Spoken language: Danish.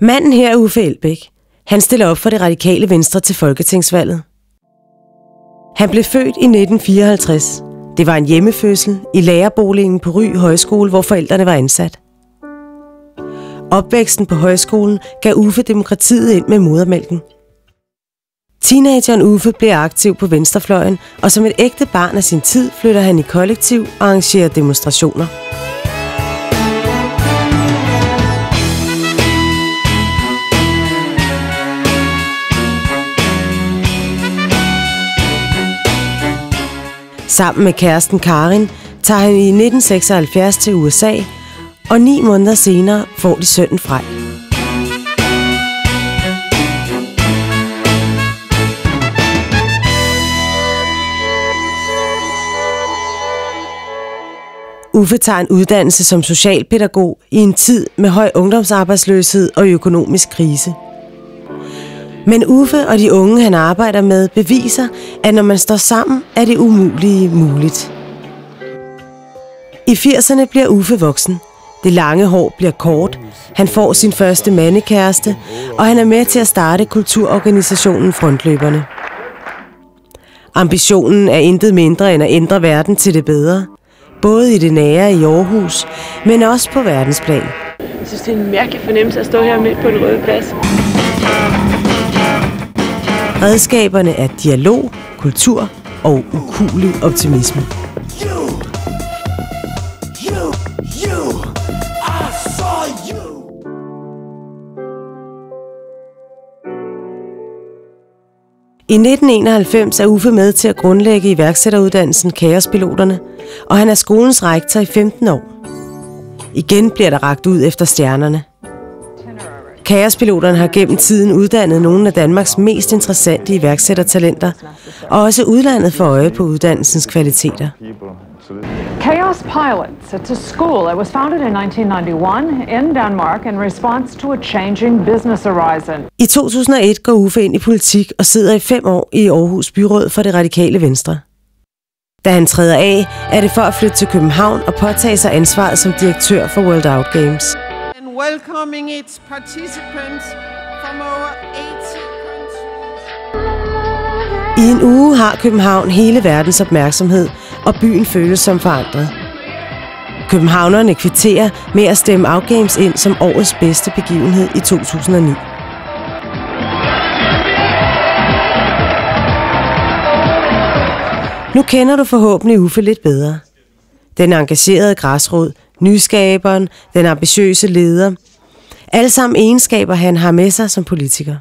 Manden her er Uffe Elbæk. Han stiller op for det radikale venstre til folketingsvalget. Han blev født i 1954. Det var en hjemmefødsel i lærerboligen på Ry Højskole, hvor forældrene var ansat. Opvæksten på højskolen gav Uffe demokratiet ind med modermælken. Teenageren Uffe blev aktiv på venstrefløjen, og som et ægte barn af sin tid flytter han i kollektiv og arrangerer demonstrationer. Sammen med kæresten Karin tager han i 1976 til USA, og ni måneder senere får de sønnen Frej. Uffe tager en uddannelse som socialpædagog i en tid med høj ungdomsarbejdsløshed og økonomisk krise. Men Uffe og de unge, han arbejder med, beviser, at når man står sammen, er det umulige muligt. I 80'erne bliver Uffe voksen. Det lange hår bliver kort. Han får sin første mandekæreste, og han er med til at starte kulturorganisationen Frontløberne. Ambitionen er intet mindre end at ændre verden til det bedre. Både i det nære i Aarhus, men også på verdensplan. Jeg synes, det er en mærkelig fornemmelse at stå her midt på en rød plads. Redskaberne er dialog, kultur og ukulig optimisme. I 1991 er Uffe med til at grundlægge iværksætteruddannelsen Kaospiloterne, og han er skolens rektor i 15 år. Igen bliver der ragt ud efter stjernerne. Kaospiloterne har gennem tiden uddannet nogle af Danmarks mest interessante iværksættertalenter, og også udlandet for øje på uddannelsens kvaliteter. Chaos Pilots. It's a school that was founded in 1991 in Denmark in response to a changing business horizon. I 2001 går Uffe ind i politik og sidder i fem år i Aarhus Byråd for det radikale venstre. Da han træder af, er det for at flytte til København og påtage sig ansvaret som direktør for World Out Games welcoming its participants from over 80 countries. I en uge har København hele verdens opmærksomhed, og byen føles som forandret. Københavnerne kvitterer med at stemme Outgames ind som årets bedste begivenhed i 2009. Nu kender du forhåbentlig Uffe lidt bedre. Den engagerede græsrod, nyskaberen, den ambitiøse leder. Alle sammen egenskaber, han har med sig som politiker.